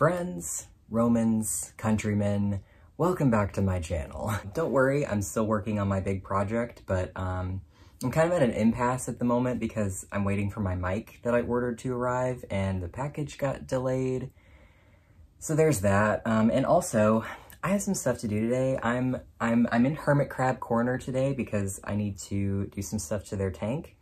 Friends, Romans, countrymen, welcome back to my channel. Don't worry, I'm still working on my big project, but um, I'm kind of at an impasse at the moment because I'm waiting for my mic that I ordered to arrive and the package got delayed. So there's that. Um, and also, I have some stuff to do today. I'm I'm I'm in Hermit Crab Corner today because I need to do some stuff to their tank.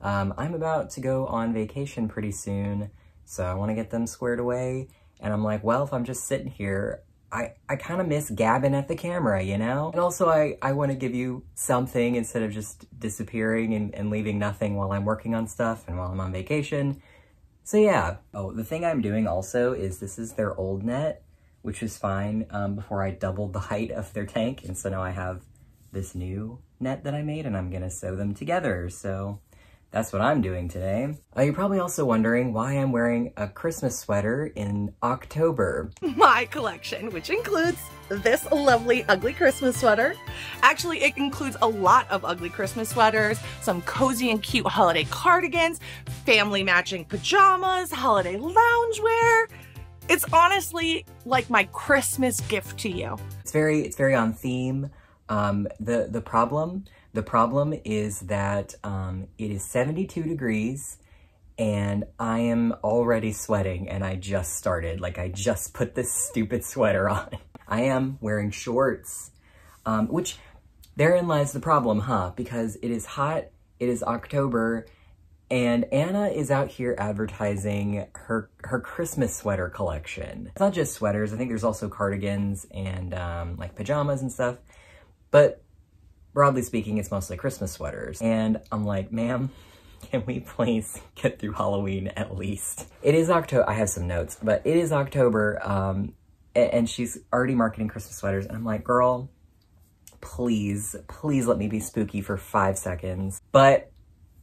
Um, I'm about to go on vacation pretty soon, so I want to get them squared away. And I'm like, well, if I'm just sitting here, I, I kind of miss gabbing at the camera, you know? And also I, I want to give you something instead of just disappearing and, and leaving nothing while I'm working on stuff and while I'm on vacation. So yeah. Oh, the thing I'm doing also is this is their old net, which was fine um, before I doubled the height of their tank. And so now I have this new net that I made and I'm going to sew them together. So that's what I'm doing today. Uh, you're probably also wondering why I'm wearing a Christmas sweater in October. My collection, which includes this lovely ugly Christmas sweater. Actually, it includes a lot of ugly Christmas sweaters, some cozy and cute holiday cardigans, family matching pajamas, holiday loungewear. It's honestly like my Christmas gift to you. It's very, it's very on theme. Um, the, the problem the problem is that um, it is 72 degrees and I am already sweating and I just started. Like I just put this stupid sweater on. I am wearing shorts, um, which therein lies the problem, huh? Because it is hot, it is October, and Anna is out here advertising her her Christmas sweater collection. It's not just sweaters, I think there's also cardigans and um, like pajamas and stuff. But broadly speaking, it's mostly Christmas sweaters. And I'm like, ma'am, can we please get through Halloween at least? It is October, I have some notes, but it is October, um, and she's already marketing Christmas sweaters, and I'm like, girl, please, please let me be spooky for five seconds. But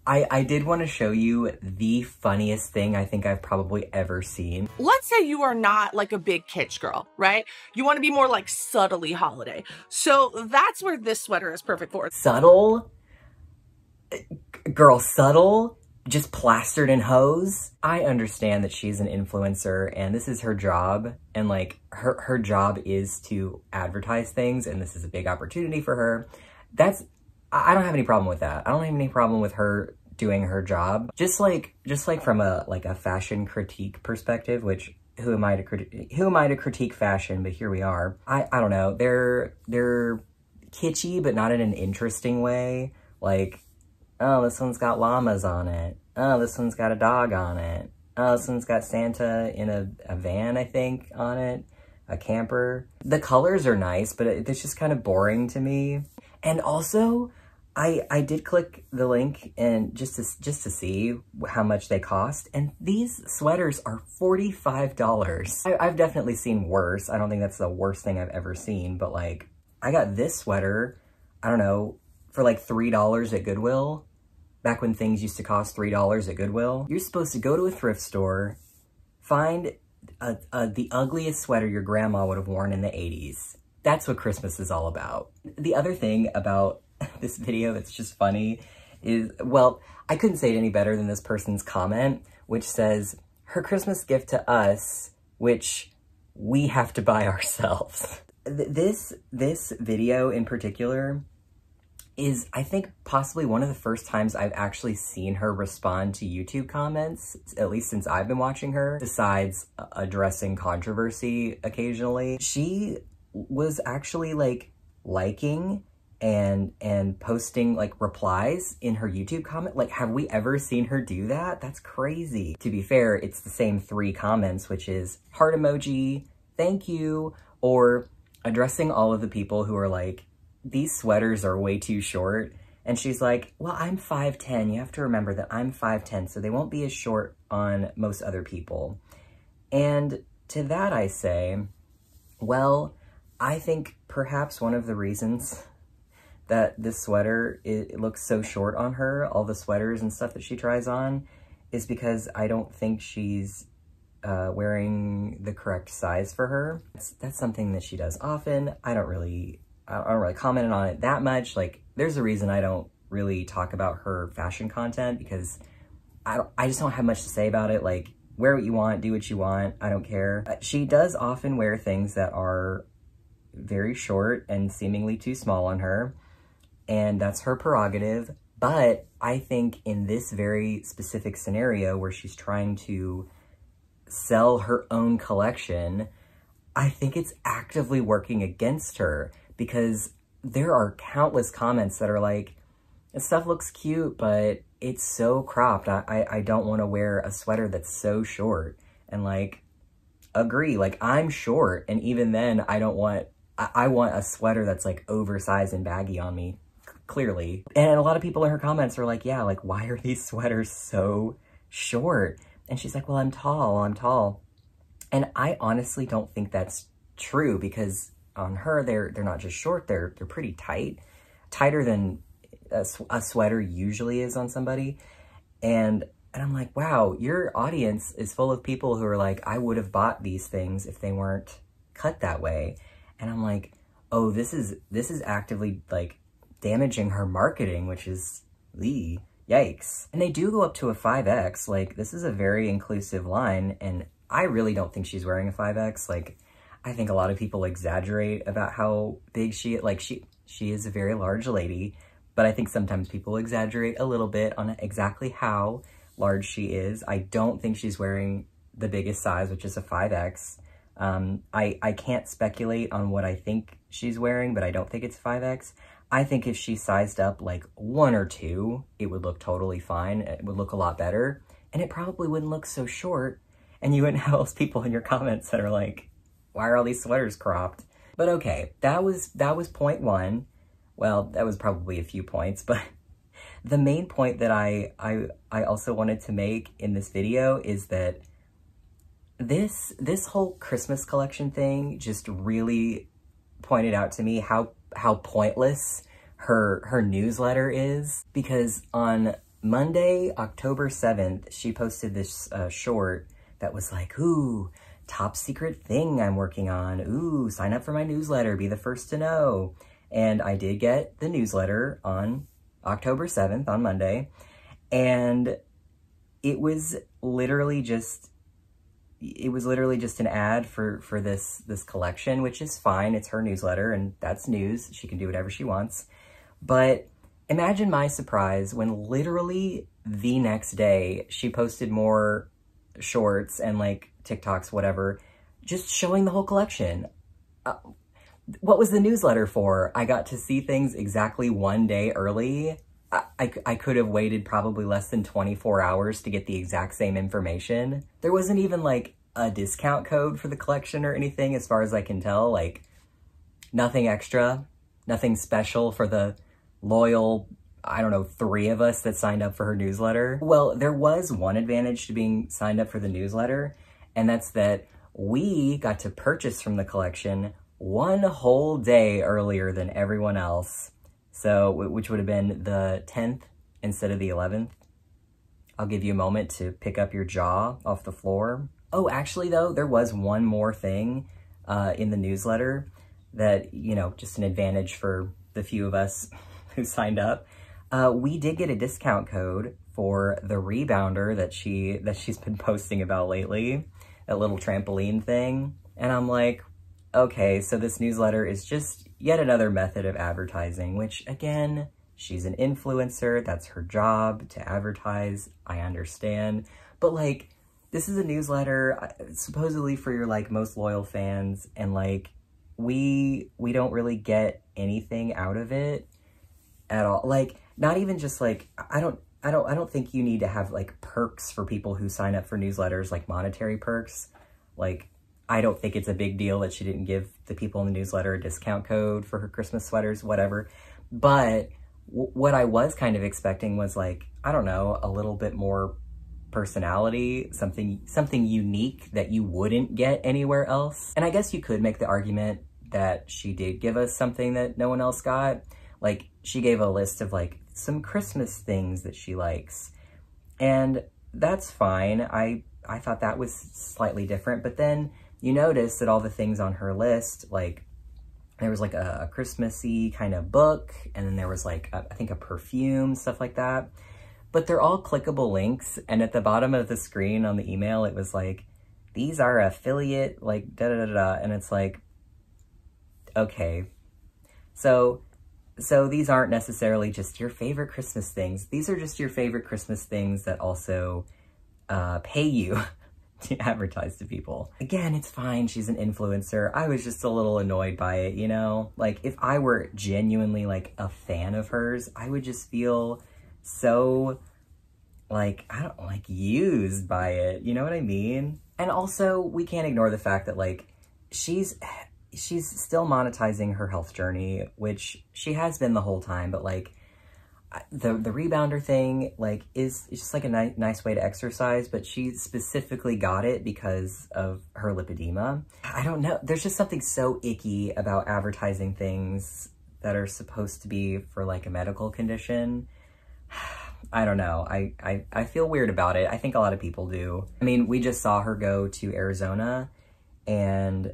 I, I did want to show you the funniest thing I think I've probably ever seen. Let's say you are not like a big kitsch girl, right? You want to be more like subtly holiday. So that's where this sweater is perfect for. Subtle? Eh, girl, subtle? Just plastered in hose? I understand that she's an influencer and this is her job and like her, her job is to advertise things and this is a big opportunity for her. That's I don't have any problem with that. I don't have any problem with her doing her job. Just like, just like from a, like a fashion critique perspective, which who am I to critique, who am I to critique fashion, but here we are. I, I don't know. They're, they're kitschy, but not in an interesting way. Like, oh, this one's got llamas on it. Oh, this one's got a dog on it. Oh, this one's got Santa in a, a van, I think, on it. A camper. The colors are nice, but it's just kind of boring to me. And also, I, I did click the link and just to, just to see how much they cost. And these sweaters are $45. I, I've definitely seen worse. I don't think that's the worst thing I've ever seen, but like I got this sweater, I don't know, for like $3 at Goodwill. Back when things used to cost $3 at Goodwill. You're supposed to go to a thrift store, find a, a, the ugliest sweater your grandma would have worn in the 80s. That's what Christmas is all about. The other thing about this video that's just funny is, well, I couldn't say it any better than this person's comment, which says, her Christmas gift to us, which we have to buy ourselves. This, this video in particular is, I think, possibly one of the first times I've actually seen her respond to YouTube comments, at least since I've been watching her, besides addressing controversy occasionally. She was actually, like, liking and and posting like replies in her YouTube comment. Like, have we ever seen her do that? That's crazy. To be fair, it's the same three comments, which is heart emoji, thank you, or addressing all of the people who are like, these sweaters are way too short. And she's like, well, I'm 5'10". You have to remember that I'm 5'10", so they won't be as short on most other people. And to that I say, well, I think perhaps one of the reasons that this sweater, it, looks so short on her, all the sweaters and stuff that she tries on, is because I don't think she's uh, wearing the correct size for her. That's, that's something that she does often. I don't really, I don't really comment on it that much. Like, there's a reason I don't really talk about her fashion content because I, don't, I just don't have much to say about it. Like, wear what you want, do what you want, I don't care. Uh, she does often wear things that are very short and seemingly too small on her, and that's her prerogative. But I think in this very specific scenario where she's trying to sell her own collection, I think it's actively working against her because there are countless comments that are like, this stuff looks cute, but it's so cropped. I, I, I don't want to wear a sweater that's so short. And like, agree, like I'm short. And even then I don't want, I, I want a sweater that's like oversized and baggy on me, clearly. And a lot of people in her comments are like, yeah, like why are these sweaters so short? And she's like, well, I'm tall, I'm tall. And I honestly don't think that's true because on her, they're they're not just short, they're they're pretty tight, tighter than a, a sweater usually is on somebody. And and I'm like, wow, your audience is full of people who are like, I would have bought these things if they weren't cut that way. And I'm like, oh, this is this is actively like damaging her marketing, which is the yikes. And they do go up to a 5X. Like, this is a very inclusive line, and I really don't think she's wearing a 5X. Like, I think a lot of people exaggerate about how big she, is. like, she, she is a very large lady, but I think sometimes people exaggerate a little bit on exactly how large she is. I don't think she's wearing the biggest size, which is a 5X. Um, I, I can't speculate on what I think she's wearing, but I don't think it's 5X. I think if she sized up like one or two, it would look totally fine. It would look a lot better. And it probably wouldn't look so short. And you wouldn't have all those people in your comments that are like, why are all these sweaters cropped? But okay, that was that was point one. Well, that was probably a few points, but the main point that I, I, I also wanted to make in this video is that this, this whole Christmas collection thing just really pointed out to me how how pointless her her newsletter is because on Monday, October 7th, she posted this uh, short that was like, ooh, top secret thing I'm working on. Ooh, sign up for my newsletter, be the first to know. And I did get the newsletter on October 7th, on Monday. And it was literally just it was literally just an ad for for this this collection, which is fine. It's her newsletter, and that's news. She can do whatever she wants. But imagine my surprise when literally the next day she posted more shorts and like TikToks, whatever, just showing the whole collection. Uh, what was the newsletter for? I got to see things exactly one day early. I, I, could have waited probably less than 24 hours to get the exact same information. There wasn't even like a discount code for the collection or anything as far as I can tell. Like nothing extra, nothing special for the loyal, I don't know, three of us that signed up for her newsletter. Well, there was one advantage to being signed up for the newsletter, and that's that we got to purchase from the collection one whole day earlier than everyone else. So, which would have been the 10th instead of the 11th. I'll give you a moment to pick up your jaw off the floor. Oh, actually though, there was one more thing uh, in the newsletter that, you know, just an advantage for the few of us who signed up. Uh, we did get a discount code for the rebounder that she that she's been posting about lately, that little trampoline thing. And I'm like, okay, so this newsletter is just yet another method of advertising, which again, she's an influencer, that's her job to advertise, I understand. But like, this is a newsletter uh, supposedly for your like most loyal fans and like we we don't really get anything out of it at all. Like not even just like I don't I don't I don't think you need to have like perks for people who sign up for newsletters like monetary perks. Like I don't think it's a big deal that she didn't give the people in the newsletter a discount code for her Christmas sweaters, whatever. But what I was kind of expecting was like, I don't know, a little bit more personality, something something unique that you wouldn't get anywhere else. And I guess you could make the argument that she did give us something that no one else got. Like she gave a list of like some Christmas things that she likes. And that's fine. I I thought that was slightly different, but then you notice that all the things on her list, like there was like a, a Christmassy kind of book, and then there was like, a, I think a perfume, stuff like that. but they're all clickable links. And at the bottom of the screen on the email, it was like, these are affiliate, like, da da da da. And it's like, okay. So, so these aren't necessarily just your favorite Christmas things. These are just your favorite Christmas things that also uh, pay you to advertise to people. Again, it's fine. She's an influencer. I was just a little annoyed by it, you know? Like, if I were genuinely, like, a fan of hers, I would just feel so, like, I don't, like, used by it. You know what I mean? And also, we can't ignore the fact that, like, she's, she's still monetizing her health journey, which she has been the whole time, but, like, the the rebounder thing like is just like a ni nice way to exercise but she specifically got it because of her lipedema. I don't know. There's just something so icky about advertising things that are supposed to be for like a medical condition. I don't know. I, I i feel weird about it. I think a lot of people do. I mean we just saw her go to arizona and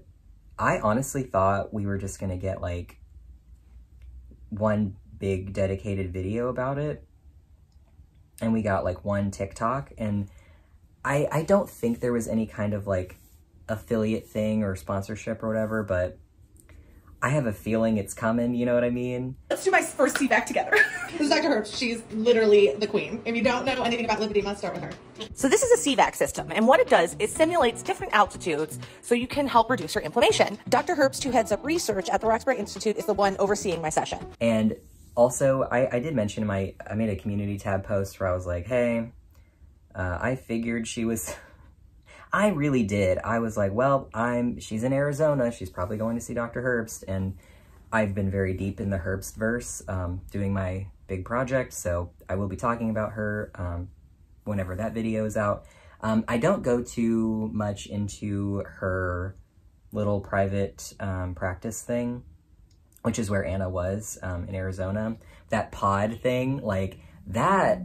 i honestly thought we were just gonna get like one big dedicated video about it. And we got like one TikTok and I, I don't think there was any kind of like affiliate thing or sponsorship or whatever, but I have a feeling it's coming, you know what I mean? Let's do my first CVAC together. this is Dr. Herbst. She's literally the queen. If you don't know anything about lipedema, start with her. So this is a CVAC system, and what it does is simulates different altitudes so you can help reduce your inflammation. Dr. Herbst, who heads up research at the Roxbury Institute, is the one overseeing my session. And also, I, I did mention in my, I made a community tab post where I was like, hey, uh, I figured she was, I really did. I was like, well, I'm, she's in Arizona. She's probably going to see Dr. Herbst. And I've been very deep in the Herbst verse, um, doing my big project. So I will be talking about her um, whenever that video is out. Um, I don't go too much into her little private um, practice thing which is where Anna was um, in Arizona. That pod thing, like that,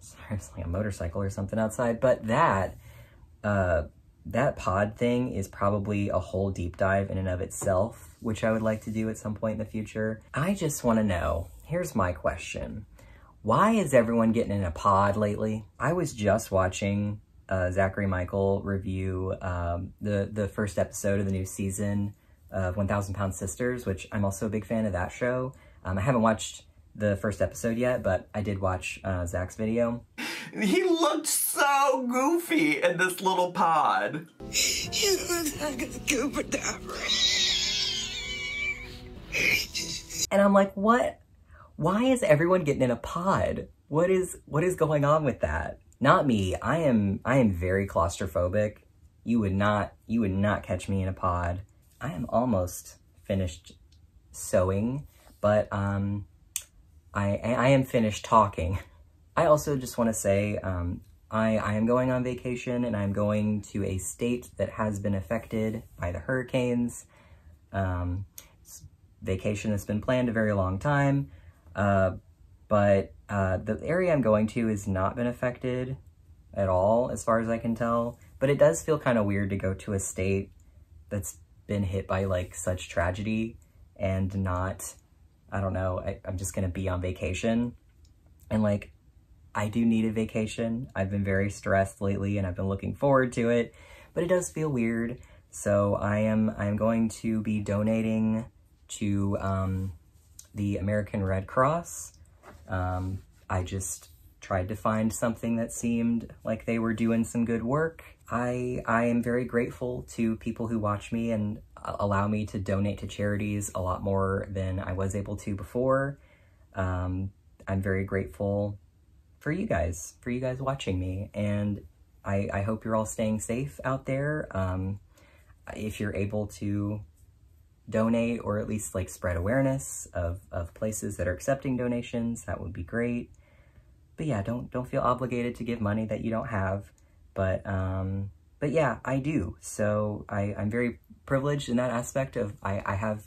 sorry, it's like a motorcycle or something outside, but that, uh, that pod thing is probably a whole deep dive in and of itself, which I would like to do at some point in the future. I just want to know, here's my question. Why is everyone getting in a pod lately? I was just watching uh, Zachary Michael review um, the, the first episode of the new season of 1000 Pound Sisters, which I'm also a big fan of that show. Um, I haven't watched the first episode yet, but I did watch uh, Zach's video. He looked so goofy in this little pod. He looks like a scuba diver. and I'm like, what? Why is everyone getting in a pod? What is what is going on with that? Not me. I am I am very claustrophobic. You would not you would not catch me in a pod. I am almost finished sewing, but um, I, I am finished talking. I also just want to say um, I, I am going on vacation and I'm going to a state that has been affected by the hurricanes. Um, vacation has been planned a very long time, uh, but uh, the area I'm going to has not been affected at all, as far as I can tell. But it does feel kind of weird to go to a state that's been hit by like such tragedy and not, I don't know, I, I'm just gonna be on vacation. And like, I do need a vacation. I've been very stressed lately and I've been looking forward to it, but it does feel weird. So I am, I am going to be donating to um, the American Red Cross. Um, I just tried to find something that seemed like they were doing some good work I, I am very grateful to people who watch me and allow me to donate to charities a lot more than I was able to before. Um, I'm very grateful for you guys, for you guys watching me. And I, I hope you're all staying safe out there. Um, if you're able to donate or at least like spread awareness of, of places that are accepting donations, that would be great. But yeah, don't, don't feel obligated to give money that you don't have. But, um, but yeah, I do. So I, I'm very privileged in that aspect of I, I have,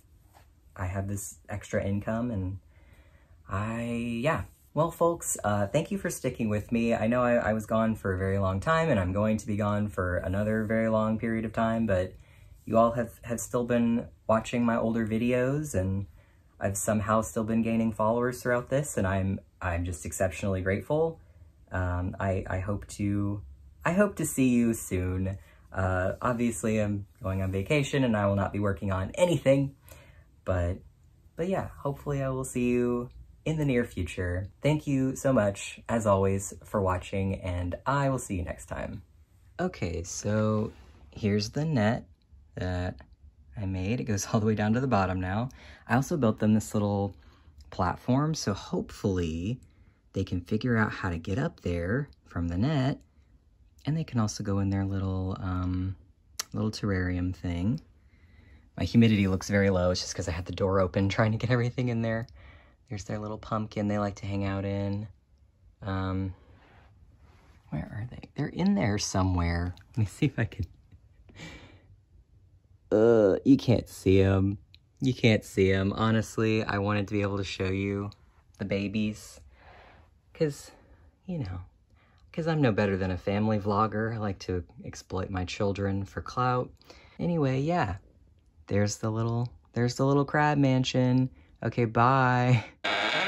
I have this extra income and I, yeah. Well, folks, uh, thank you for sticking with me. I know I, I was gone for a very long time and I'm going to be gone for another very long period of time, but you all have, have still been watching my older videos and I've somehow still been gaining followers throughout this and I'm I'm just exceptionally grateful. Um, I, I hope to I hope to see you soon. Uh, obviously, I'm going on vacation and I will not be working on anything, but but yeah, hopefully I will see you in the near future. Thank you so much, as always, for watching, and I will see you next time. Okay, so here's the net that I made. It goes all the way down to the bottom now. I also built them this little platform, so hopefully they can figure out how to get up there from the net, and they can also go in their little, um, little terrarium thing. My humidity looks very low. It's just because I had the door open trying to get everything in there. There's their little pumpkin they like to hang out in. Um, where are they? They're in there somewhere. Let me see if I can... Uh, you can't see them. You can't see them. Honestly, I wanted to be able to show you the babies. Because, you know, because I'm no better than a family vlogger. I like to exploit my children for clout. Anyway, yeah, there's the little, there's the little crab mansion. Okay, bye.